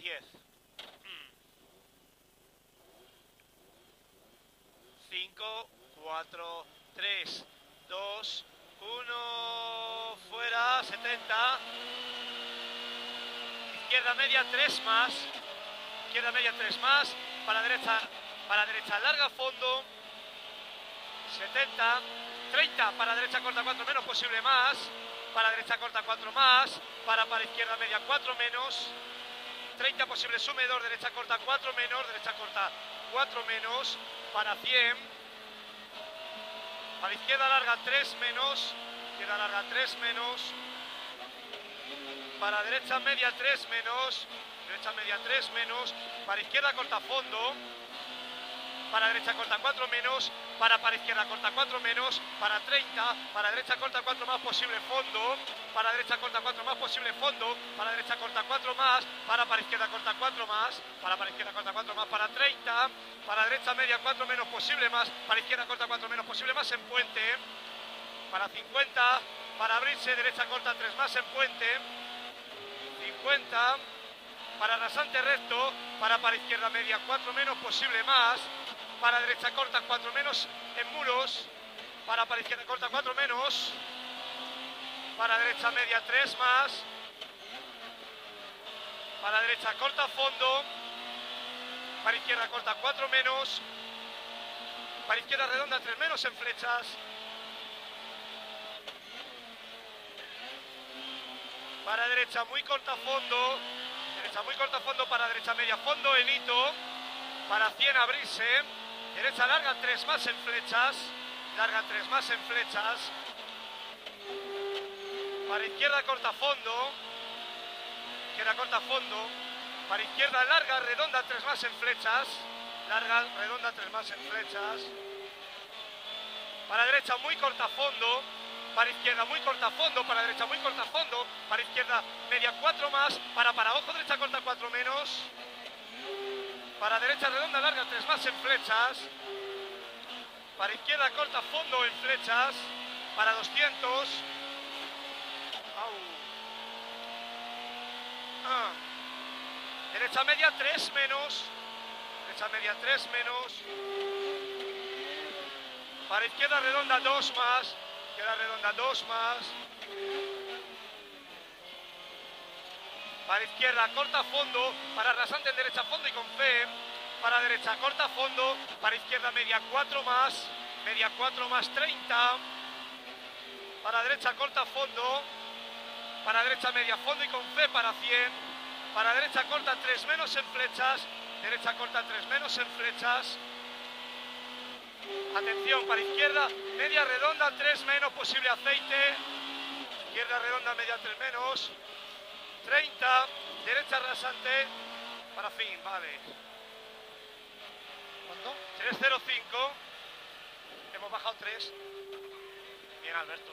10. 5, 4, 3, 2, 1, fuera, 70. Izquierda media, 3 más. Izquierda media, 3 más. Para derecha, para derecha, larga fondo. 70. 30 para derecha corta 4 menos, posible más. Para derecha corta 4 más. Para para izquierda media 4 menos. 30 posible sumedor, derecha corta 4 menos, derecha corta 4 menos. Para 100. Para izquierda larga 3 menos. Izquierda larga 3 menos. Para derecha media 3 menos. Derecha media 3 menos. Para izquierda corta fondo para derecha corta 4 menos, para para izquierda corta 4 menos, para 30, para derecha corta 4 más posible fondo, para derecha corta 4 más posible fondo, para derecha corta 4 más, para para izquierda corta 4 más, para para izquierda corta 4 más, para 30, para derecha media 4 menos posible más, para izquierda corta 4 menos posible más en puente, para 50, para abrirse derecha corta 3 más en puente, 50, para rasante recto, para para izquierda media 4 menos posible más, para derecha corta 4 menos en muros, para para izquierda corta 4 menos, para derecha media 3 más, para derecha corta fondo, para izquierda corta 4 menos, para izquierda redonda 3 menos en flechas, para derecha muy corta fondo, derecha muy corta fondo, para derecha media fondo en hito, para 100 abrirse, Derecha larga, tres más en flechas. Larga, tres más en flechas. Para izquierda corta fondo. Izquierda corta fondo. Para izquierda larga, redonda, tres más en flechas. Larga, redonda, tres más en flechas. Para derecha muy corta fondo. Para izquierda muy corta fondo. Para derecha muy corta fondo. Para izquierda media cuatro más. Para para ojo derecha corta cuatro menos. Para derecha redonda larga, tres más en flechas. Para izquierda corta fondo en flechas. Para 200. Ah. Derecha media, tres menos. Derecha media, tres menos. Para izquierda redonda, dos más. Izquierda redonda, dos más. Para izquierda, corta fondo. Para rasante en derecha, fondo y con fe. Para derecha, corta fondo. Para izquierda, media 4 más. Media 4 más 30. Para derecha, corta fondo. Para derecha, media fondo y con fe para 100. Para derecha, corta 3 menos en flechas. Derecha, corta 3 menos en flechas. Atención, para izquierda, media redonda, 3 menos, posible aceite. Izquierda redonda, media 3 menos. 30, derecha rasante, para fin, vale. ¿Cuánto? 305, hemos bajado 3. Bien, Alberto.